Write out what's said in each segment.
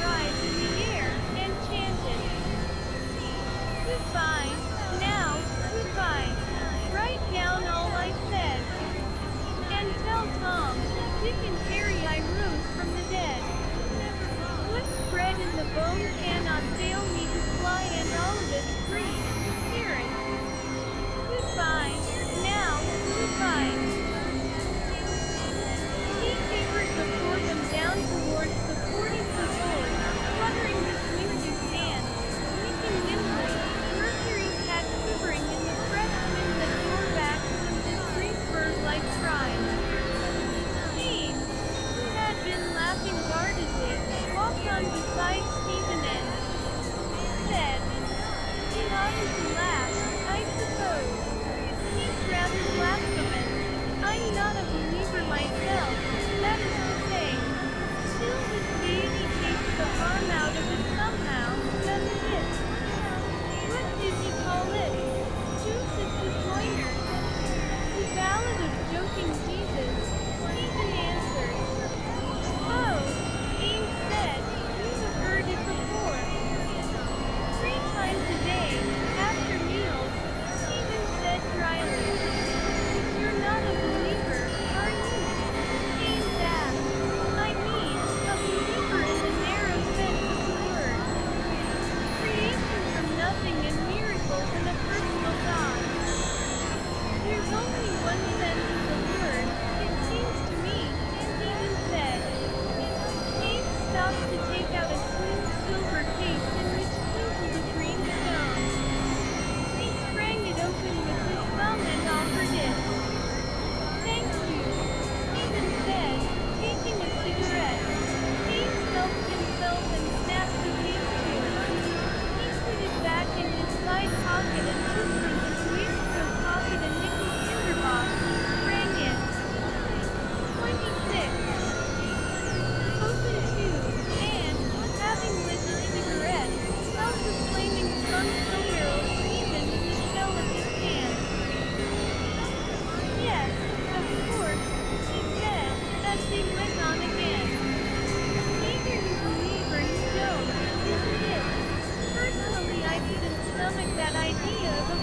rise in the air, enchanted. Goodbye, now, goodbye. Write down all I said. And tell Tom, from the dead. What's bred in the bone cannot fail me to fly and all of us free. Stephen Said, he to laugh, I suppose. He's rather blasphemous. I'm not a believer myself. to take out a sweet silver case. perfect that idea.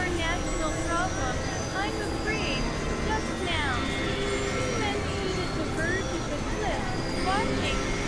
Our national problem, I'm afraid, just now. Two men stood at the verge of the cliff, watching,